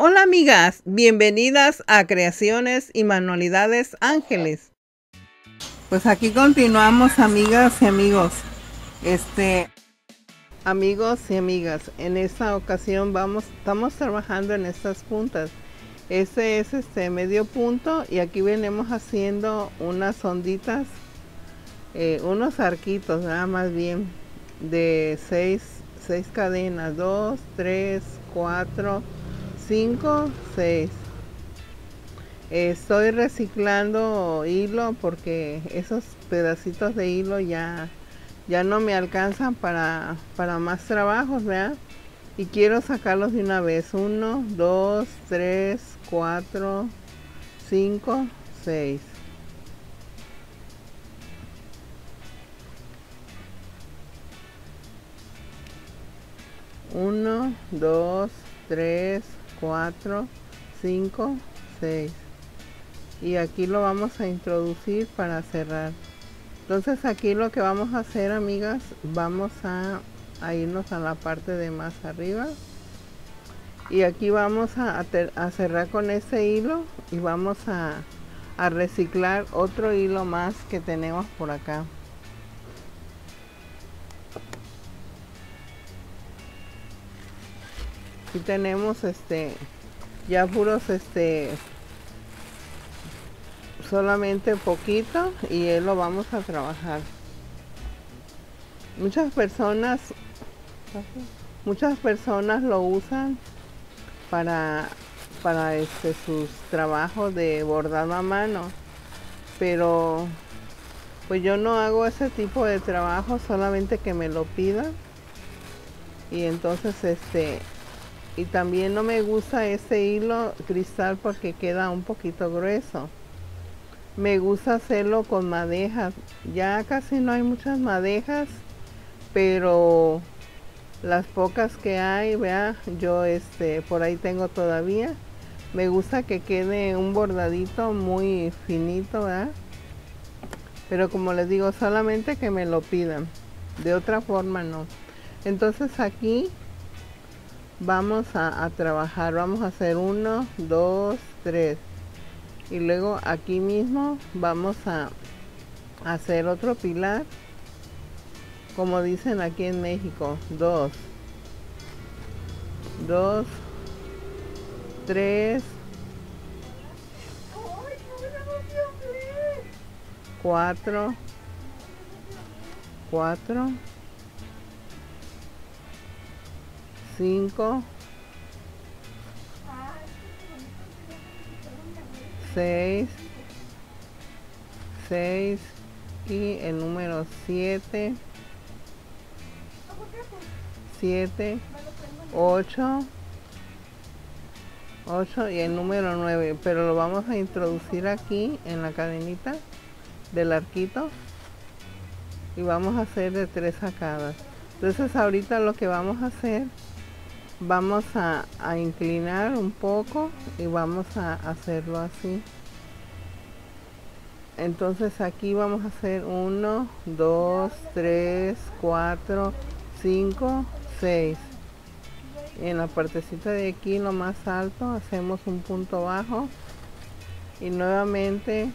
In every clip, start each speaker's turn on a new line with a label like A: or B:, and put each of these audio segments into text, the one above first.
A: Hola amigas, bienvenidas a Creaciones y Manualidades Ángeles. Pues aquí continuamos amigas y amigos. Este, amigos y amigas, en esta ocasión vamos, estamos trabajando en estas puntas. Este es este medio punto y aquí venimos haciendo unas onditas, eh, unos arquitos, nada más bien, de seis, seis cadenas, dos, tres, cuatro, cinco, seis. Estoy reciclando hilo porque esos pedacitos de hilo ya, ya no me alcanzan para, para más trabajos, ¿verdad? Y quiero sacarlos de una vez. Uno, dos, tres, cuatro, cinco, seis. Uno, dos, tres, cuatro, cinco, seis. Y aquí lo vamos a introducir para cerrar. Entonces aquí lo que vamos a hacer, amigas, vamos a, a irnos a la parte de más arriba y aquí vamos a, cerrar con este hilo y vamos a, a reciclar otro hilo más que tenemos por acá aquí tenemos este ya puros este solamente poquito y él lo vamos a trabajar muchas personas muchas personas lo usan para, para este, sus trabajos de bordado a mano. Pero pues yo no hago ese tipo de trabajo, solamente que me lo pidan. Y entonces este y también no me gusta ese hilo cristal porque queda un poquito grueso. Me gusta hacerlo con madejas. Ya casi no hay muchas madejas, pero las pocas que hay, vea, yo este por ahí tengo todavía. Me gusta que quede un bordadito muy finito, ¿verdad? Pero como les digo, solamente que me lo pidan. De otra forma no. Entonces aquí vamos a, trabajar. Vamos a hacer uno, dos, tres. Y luego aquí mismo vamos a hacer otro pilar como dicen aquí en México, dos, dos, tres, cuatro, cuatro, cinco, seis, seis y el número siete 7, 8, 8 y el número 9, pero lo vamos a introducir aquí en la cadenita del arquito y vamos a hacer de tres sacadas. Entonces ahorita lo que vamos a hacer, vamos a, a inclinar un poco y vamos a hacerlo así. Entonces aquí vamos a hacer 1, 2, 3, 4, 5, 6 en la partecita de aquí lo más alto hacemos un punto bajo. Y nuevamente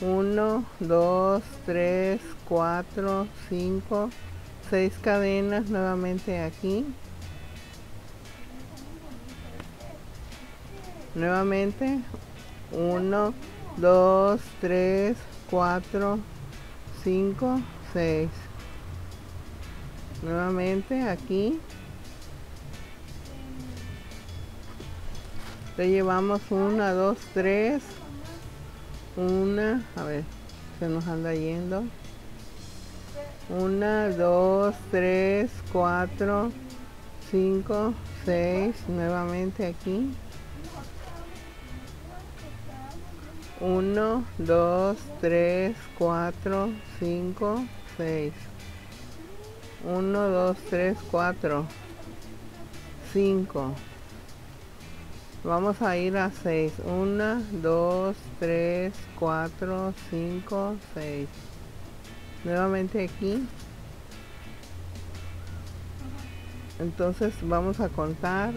A: 1 2 3 4 5 6 cadenas nuevamente aquí nuevamente 1 2 3 4 5 6 nuevamente aquí. Le llevamos una dos tres. Una a ver se nos anda yendo. Una dos tres cuatro cinco seis. Nuevamente aquí uno dos tres cuatro cinco seis 1, 2, 3, 4, 5. Vamos a ir a 6. 1, 2, 3, 4, 5, 6. Nuevamente aquí. Entonces vamos a contar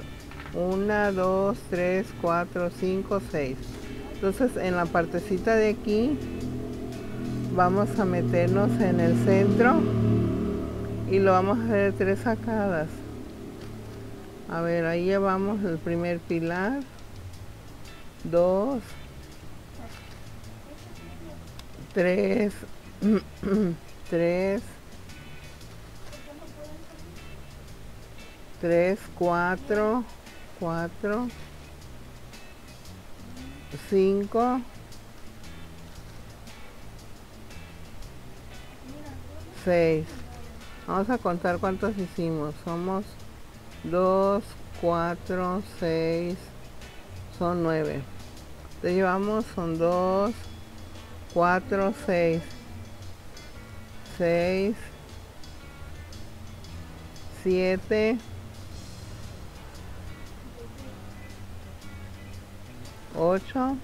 A: 1, 2, 3, 4, 5, 6. Entonces en la partecita de aquí vamos a meternos en el centro y lo vamos a hacer tres sacadas. A ver, ahí llevamos el primer pilar. Dos. Tres. tres. Tres, cuatro. Cuatro. Cinco. Seis. Vamos a contar cuántos hicimos. Somos 2, 4, 6, son 9. Te llevamos, son 2, 4, 6, 6, 7, 8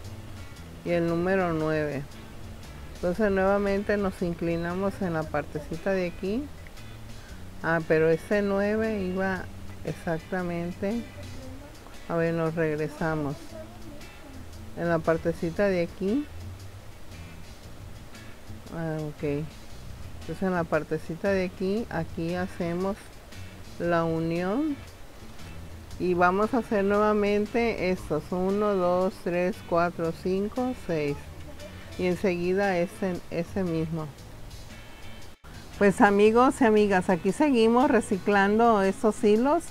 A: y el número 9. Entonces nuevamente nos inclinamos en la partecita de aquí. Ah, pero ese 9 iba exactamente. A ver nos regresamos. En la partecita de aquí. Ah, ok. Entonces en la partecita de aquí aquí hacemos la unión y vamos a hacer nuevamente estos 1 2 3 4 5 6 y enseguida ese, ese mismo. Pues amigos y amigas, aquí seguimos reciclando estos hilos.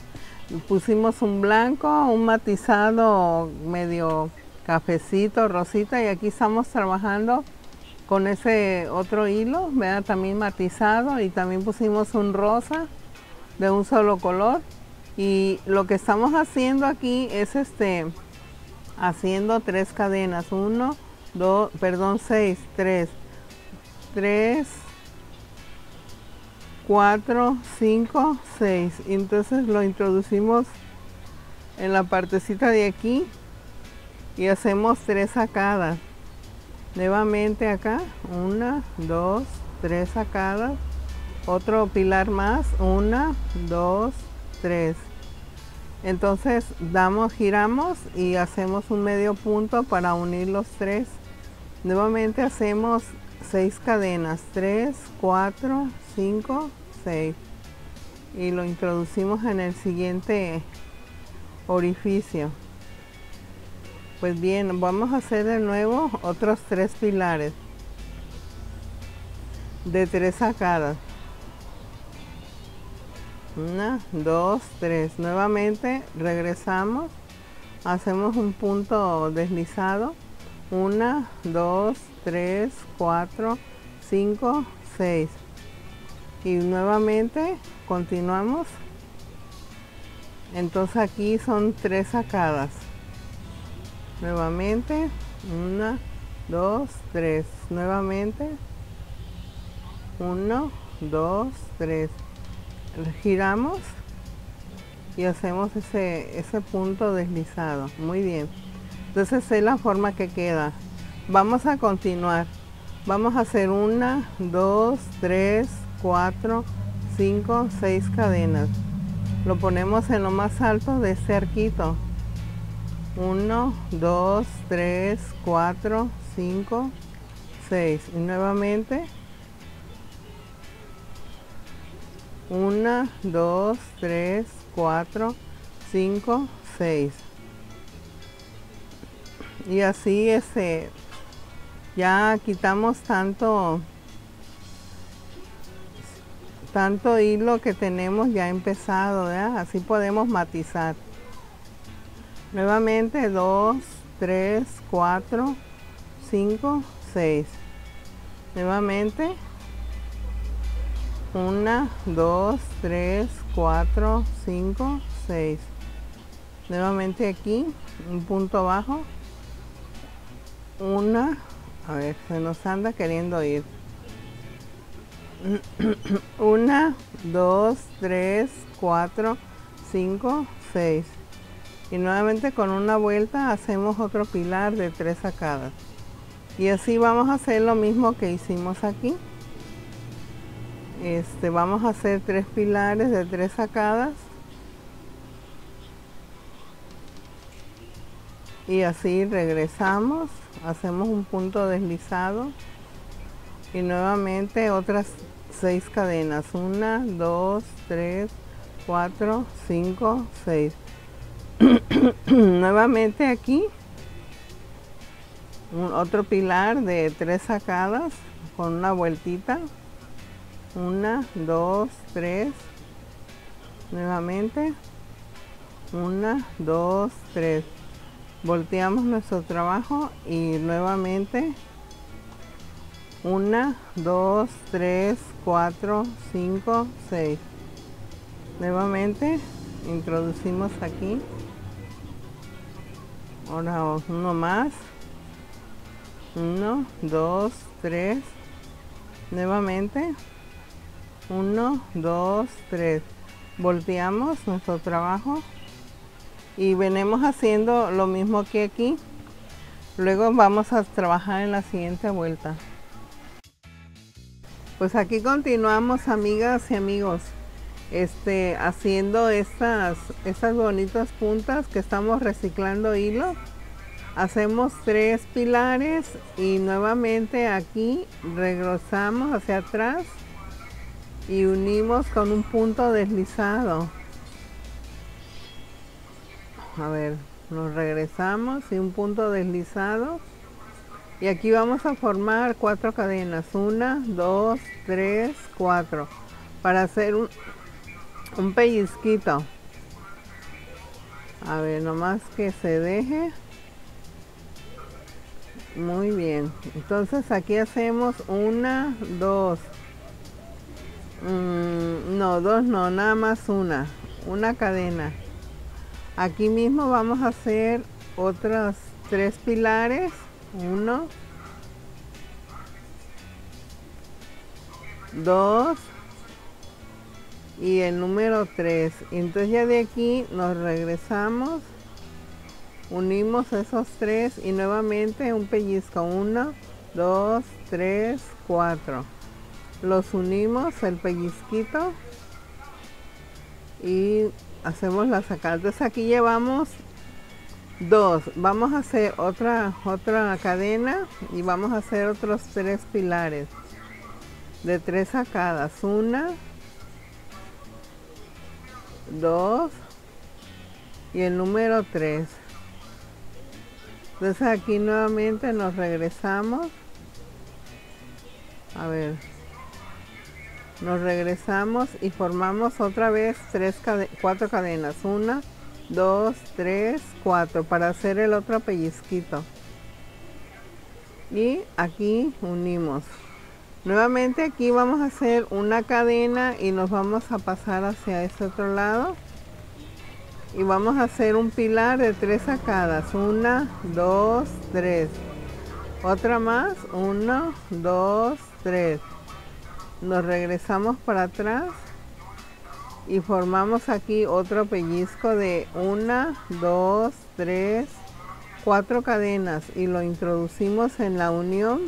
A: Pusimos un blanco, un matizado medio cafecito, rosita y aquí estamos trabajando con ese otro hilo, vea también matizado y también pusimos un rosa de un solo color y lo que estamos haciendo aquí es este haciendo tres cadenas, uno, dos, perdón, seis, tres, tres, 4, 5, 6. Entonces lo introducimos en la partecita de aquí y hacemos tres sacadas. Nuevamente acá, una, dos, tres sacadas. Otro pilar más, una, dos, tres. Entonces damos, giramos y hacemos un medio punto para unir los tres. Nuevamente hacemos seis cadenas, 3, 4, 5, 6 y lo introducimos en el siguiente orificio. Pues bien, vamos a hacer de nuevo otros tres pilares de tres sacadas. Una, dos, tres. Nuevamente regresamos, hacemos un punto deslizado. Una, dos, 3, 4, 5, 6. Y nuevamente continuamos. Entonces aquí son tres sacadas. Nuevamente, una, dos, tres. Nuevamente, uno, dos, tres. Giramos y hacemos ese, ese punto deslizado. Muy bien. Entonces es la forma que queda. Vamos a continuar. Vamos a hacer una, dos, tres, cuatro, cinco, seis cadenas. Lo ponemos en lo más alto de este arquito. Uno, dos, tres, cuatro, cinco, seis. Y nuevamente. Una, dos, tres, cuatro, cinco, seis. Y así este ya quitamos tanto tanto hilo que tenemos ya empezado, así podemos matizar. Nuevamente 2, 3, 4, 5, 6. Nuevamente 1, 2, 3, 4, 5, 6. Nuevamente aquí un punto bajo. Una, a ver, se nos anda queriendo ir. Una, dos, tres, cuatro, cinco, seis. Y nuevamente con una vuelta hacemos otro pilar de tres sacadas. Y así vamos a hacer lo mismo que hicimos aquí. Este, vamos a hacer tres pilares de tres sacadas. y así regresamos hacemos un punto deslizado. Y nuevamente otras seis cadenas. Una dos tres cuatro cinco seis. Nuevamente aquí un otro pilar de tres sacadas con una vueltita una dos tres nuevamente una dos tres volteamos nuestro trabajo y nuevamente una, dos, tres, cuatro, cinco, seis. Nuevamente introducimos aquí. Ahora uno más. Uno, dos, tres. Nuevamente. Uno, dos, tres. Volteamos nuestro trabajo y venimos haciendo lo mismo que aquí. Luego vamos a trabajar en la siguiente vuelta. Pues aquí continuamos amigas y amigos, este, haciendo estas, estas bonitas puntas que estamos reciclando hilo. Hacemos tres pilares y nuevamente aquí regresamos hacia atrás y unimos con un punto deslizado. A ver nos regresamos y un punto deslizado. Y aquí vamos a formar cuatro cadenas. Una dos tres cuatro. Para hacer un, un pellizquito. A ver nomás que se deje. Muy bien. Entonces aquí hacemos una dos mm, no dos no nada más una una cadena. Aquí mismo vamos a hacer otros tres pilares uno dos y el número 3 entonces ya de aquí nos regresamos unimos esos tres y nuevamente un pellizco 1 2 3 4 los unimos el pellizquito y hacemos la sacada. Entonces aquí llevamos dos. Vamos a hacer otra, otra cadena y vamos a hacer otros tres pilares de tres sacadas. Una, dos y el número tres. Entonces aquí nuevamente nos regresamos. A ver, nos regresamos y formamos otra vez tres cuatro cadenas. Una dos tres cuatro para hacer el otro pellizquito. Y aquí unimos. Nuevamente aquí vamos a hacer una cadena y nos vamos a pasar hacia este otro lado. Y vamos a hacer un pilar de tres sacadas. Una dos tres. Otra más. Uno dos tres nos regresamos para atrás y formamos aquí otro pellizco de una, dos, tres, cuatro cadenas y lo introducimos en la unión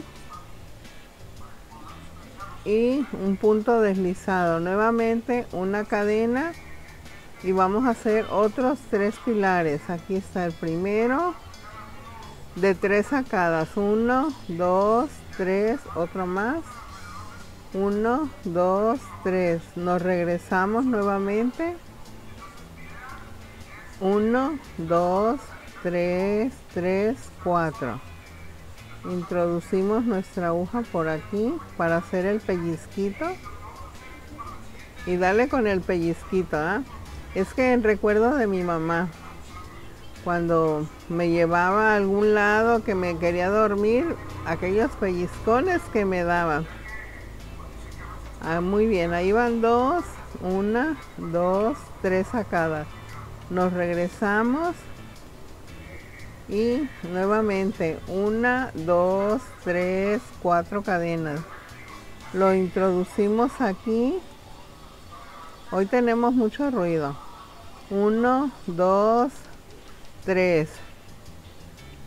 A: y un punto deslizado. Nuevamente una cadena y vamos a hacer otros tres pilares. Aquí está el primero de tres sacadas uno dos tres otro más 1, 2, 3. Nos regresamos nuevamente. 1, 2, 3, 3, 4. Introducimos nuestra aguja por aquí para hacer el pellizquito. Y dale con el pellizquito. ¿ah? Es que recuerdo de mi mamá. Cuando me llevaba a algún lado que me quería dormir, aquellos pellizcones que me daban Ah, muy bien, ahí van dos, una, dos, tres sacadas. Nos regresamos y nuevamente una, dos, tres, cuatro cadenas. Lo introducimos aquí. Hoy tenemos mucho ruido. Uno, dos, tres.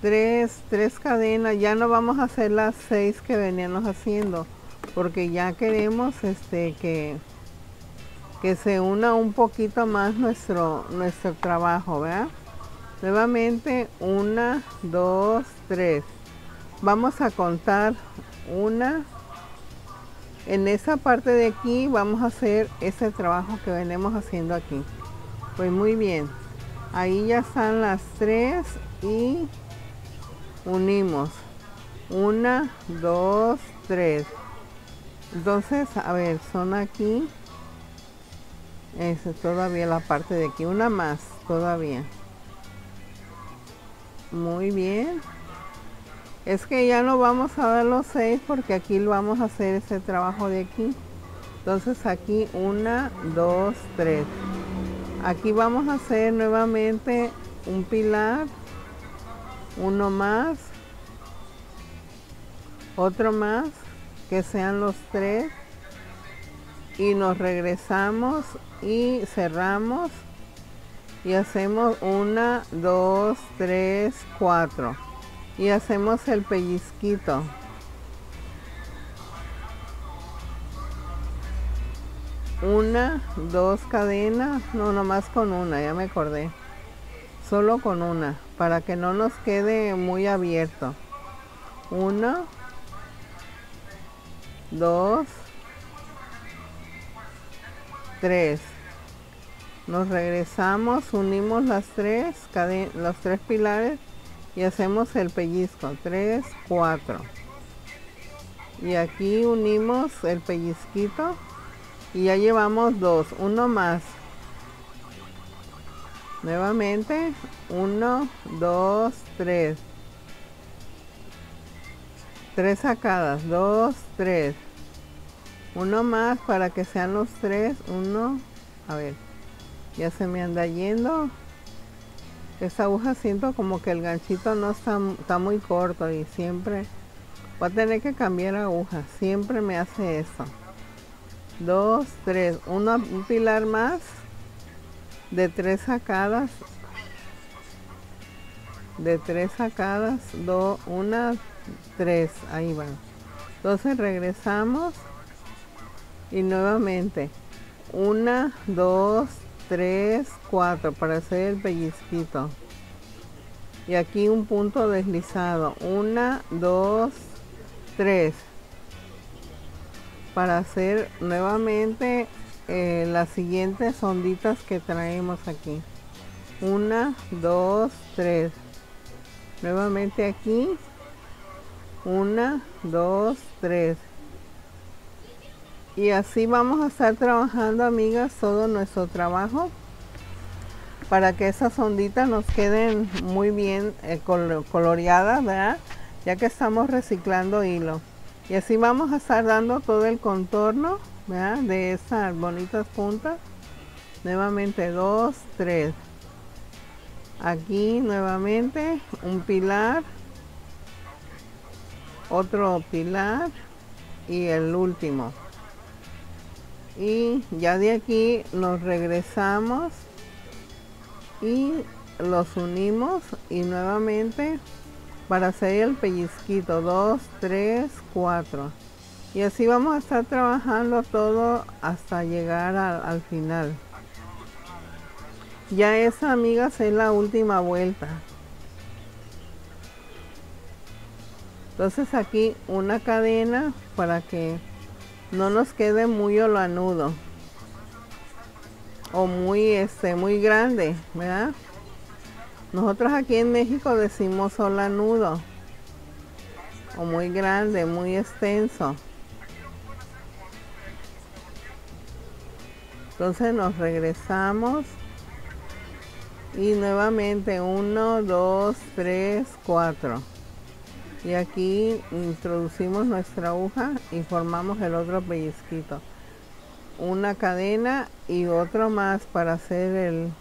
A: Tres, tres cadenas. Ya no vamos a hacer las seis que veníamos haciendo porque ya queremos este que que se una un poquito más nuestro nuestro trabajo, ¿verdad? nuevamente una dos tres. Vamos a contar una. En esa parte de aquí vamos a hacer ese trabajo que venimos haciendo aquí. Pues muy bien. Ahí ya están las tres y unimos. Una dos tres entonces a ver son aquí. Es todavía la parte de aquí. Una más todavía. Muy bien. Es que ya no vamos a dar los seis porque aquí lo vamos a hacer ese trabajo de aquí. Entonces aquí una dos tres. Aquí vamos a hacer nuevamente un pilar uno más otro más que sean los tres. Y nos regresamos y cerramos y hacemos una dos tres cuatro. Y hacemos el pellizquito. Una dos cadenas. No nomás con una ya me acordé. Solo con una para que no nos quede muy abierto. Una dos. Tres. Nos regresamos unimos las tres los tres pilares y hacemos el pellizco. 3 4 y aquí unimos el pellizquito y ya llevamos dos. Uno más. Nuevamente 1 2 3 tres sacadas 2 3 uno más para que sean los tres uno. A ver ya se me anda yendo. Esta aguja siento como que el ganchito no está, está muy corto y siempre voy a tener que cambiar aguja siempre me hace eso. Dos tres un pilar más de tres sacadas. De tres sacadas dos una tres ahí van entonces regresamos y nuevamente una dos 3, 4 para hacer el pellizquito. Y aquí un punto deslizado. 1, 2, 3. Para hacer nuevamente eh, las siguientes onditas que traemos aquí. 1, 2, 3. Nuevamente aquí. 1, 2, 3 y así vamos a estar trabajando amigas todo nuestro trabajo para que esas onditas nos queden muy bien eh, coloreadas ya que estamos reciclando hilo. Y así vamos a estar dando todo el contorno de esas bonitas puntas. Nuevamente dos tres. Aquí nuevamente un pilar otro pilar y el último. Y ya de aquí nos regresamos y los unimos y nuevamente para hacer el pellizquito 2 3 4 y así vamos a estar trabajando todo hasta llegar al final. Ya esa amigas es la última vuelta entonces aquí una cadena para que no nos quede muy olanudo. O muy este muy grande ¿verdad? nosotros aquí en México decimos olanudo. O muy grande muy extenso. Entonces nos regresamos. Y nuevamente 1 2 3 4 y aquí introducimos nuestra aguja y formamos el otro pellizquito. Una cadena y otro más para hacer el,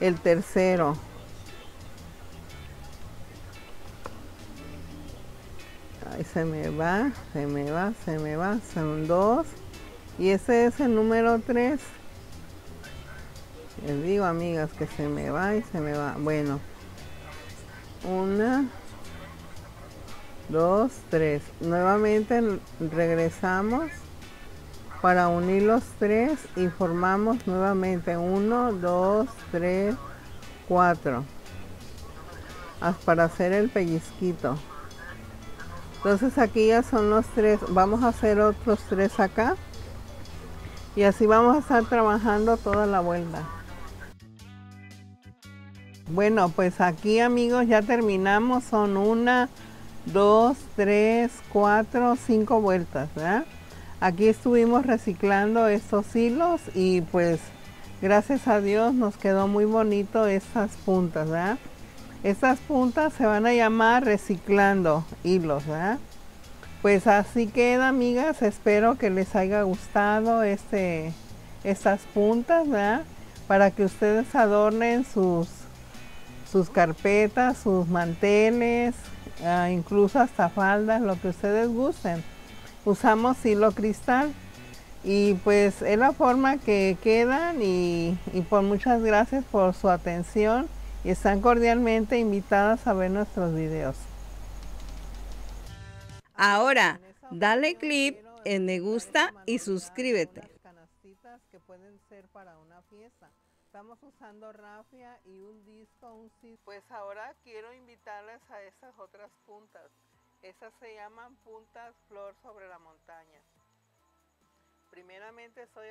A: el tercero. Ahí se me va se me va se me va. Son dos. Y ese es el número 3 les digo amigas que se me va y se me va. Bueno una 2, 3. Nuevamente regresamos para unir los tres y formamos nuevamente 1, 2, 3, 4. para hacer el pellizquito. Entonces aquí ya son los tres, vamos a hacer otros tres acá. Y así vamos a estar trabajando toda la vuelta. Bueno, pues aquí amigos ya terminamos. Son una, dos, tres, cuatro, cinco vueltas, ¿verdad? Aquí estuvimos reciclando estos hilos y pues gracias a Dios nos quedó muy bonito estas puntas, ¿verdad? Estas puntas se van a llamar reciclando hilos, ¿verdad? Pues así queda, amigas. Espero que les haya gustado este, estas puntas. Para que ustedes adornen sus, sus carpetas, sus manteles, ah, incluso hasta faldas, lo que ustedes gusten. Usamos hilo cristal y pues es la forma que quedan y, y por muchas gracias por su atención y están cordialmente invitadas a ver nuestros videos.
B: Ahora, dale clip en me gusta y suscríbete.
A: Estamos usando rafia y un disco, un Pues ahora quiero invitarles a esas otras puntas. Esas se llaman puntas flor sobre la montaña. Primeramente estoy